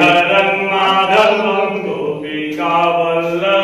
हरं माधवं गोपिका Vallabh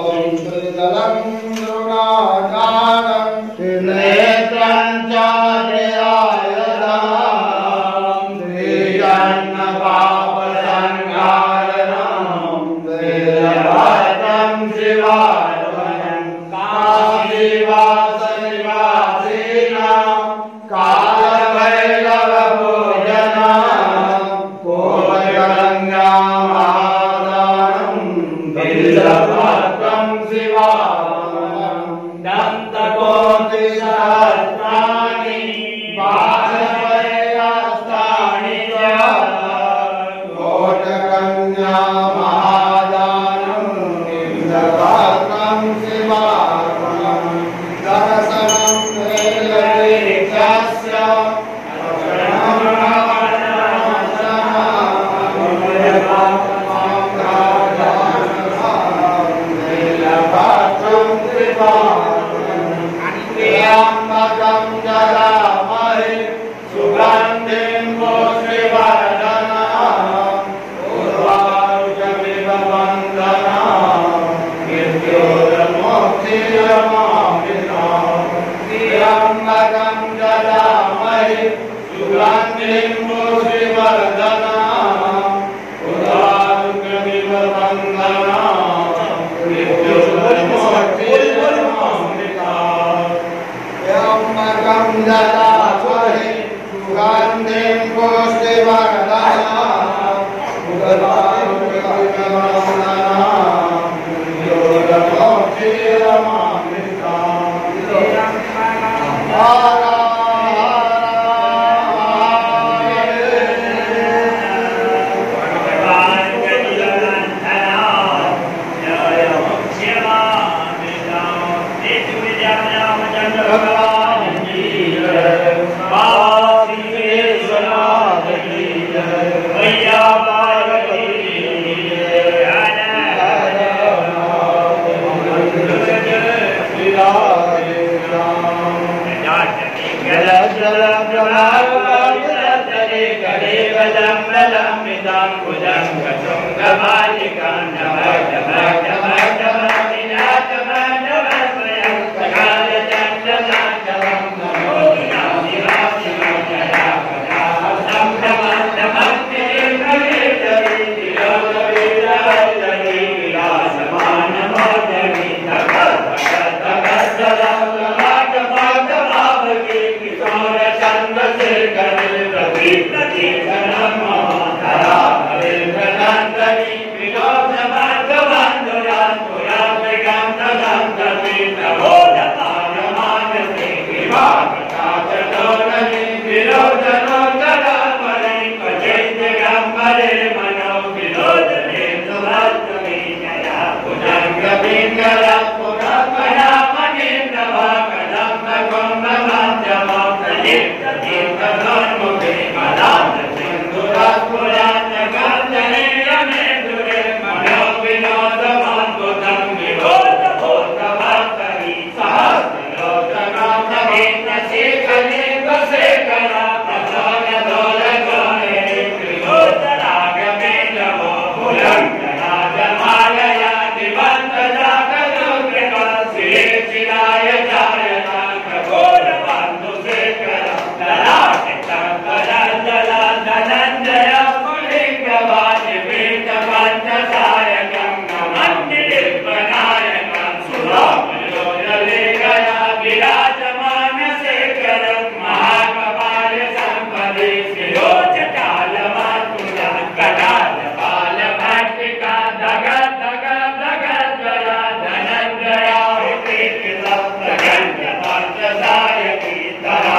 kujangatungabali God.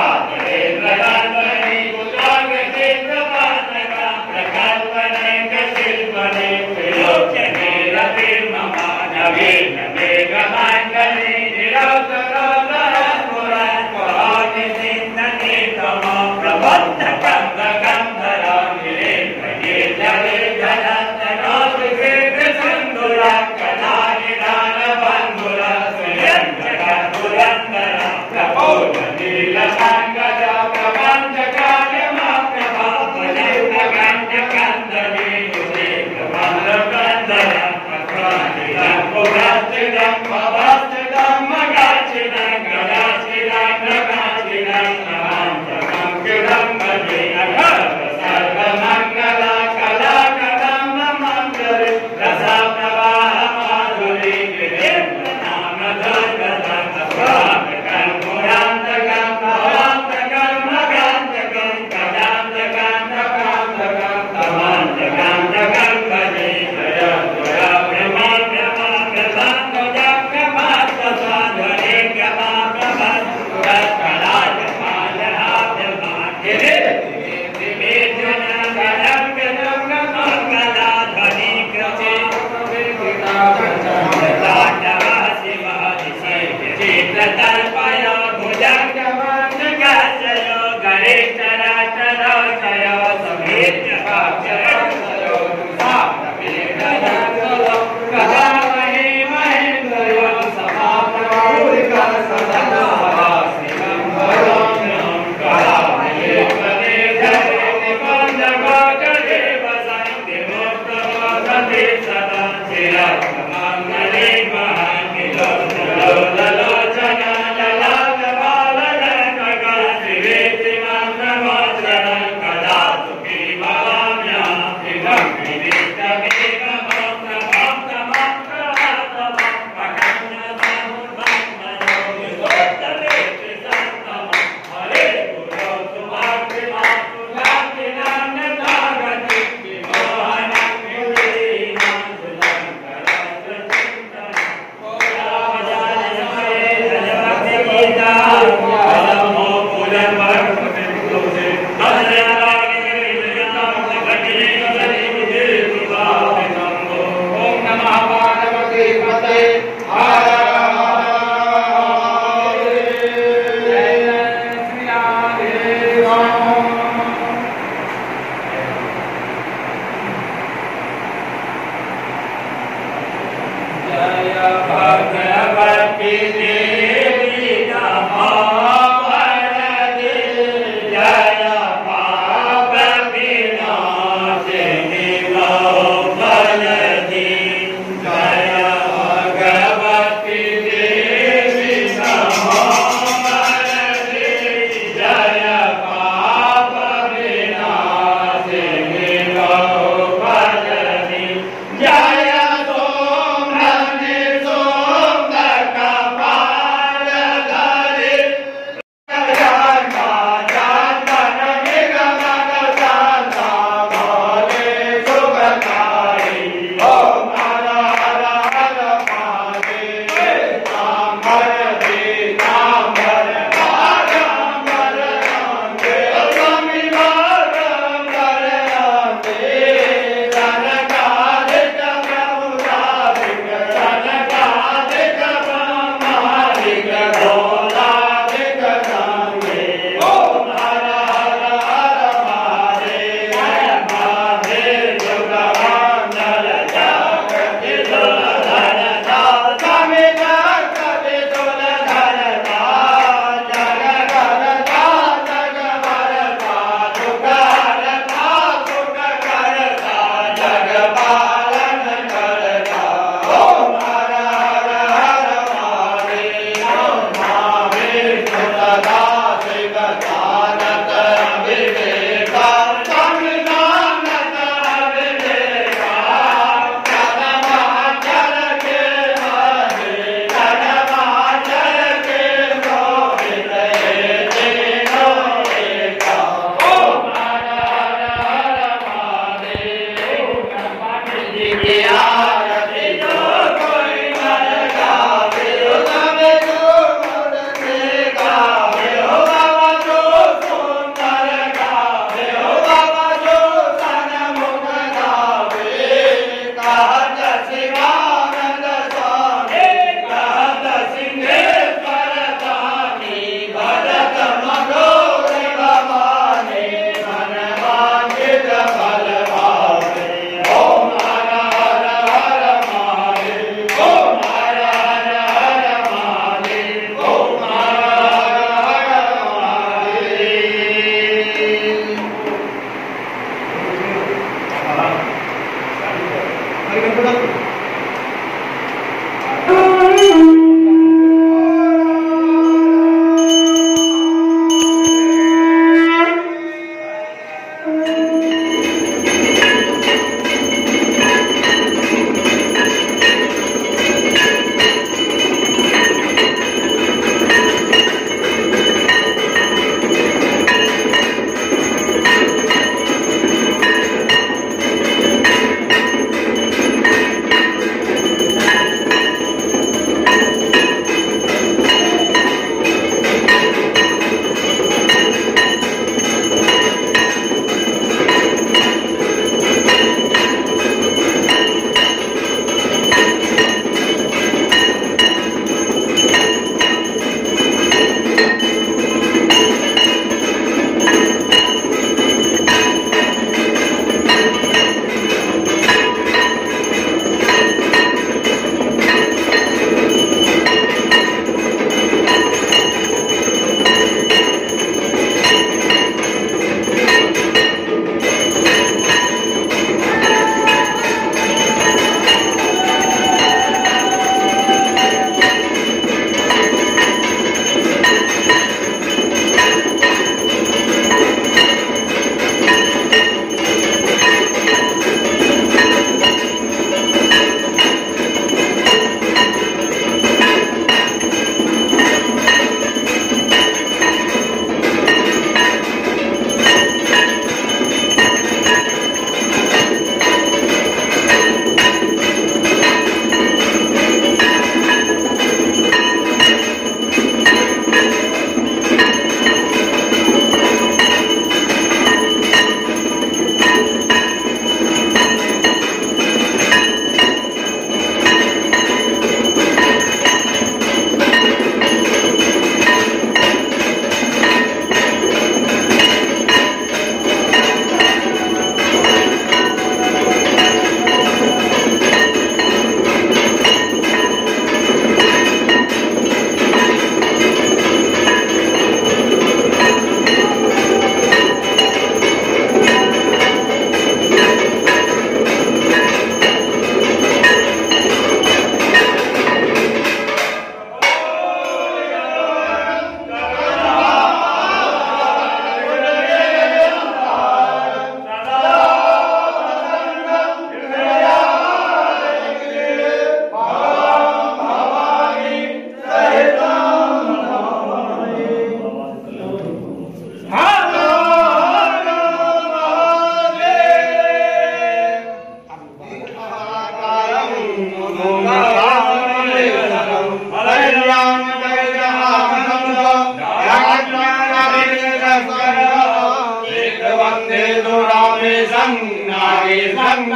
तु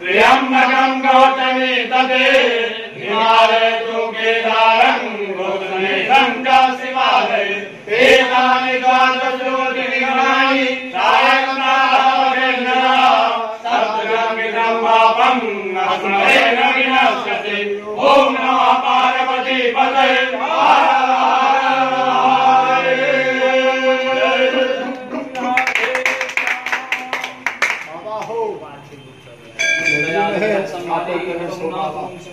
त्र्यम्बकं गौतमे तदे हिमालय हर बाबा हो